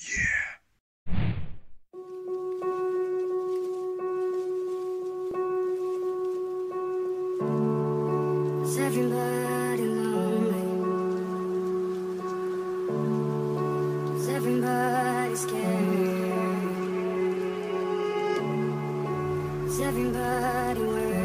Yeah. Is everybody lonely? Is everybody scared? Is everybody worried?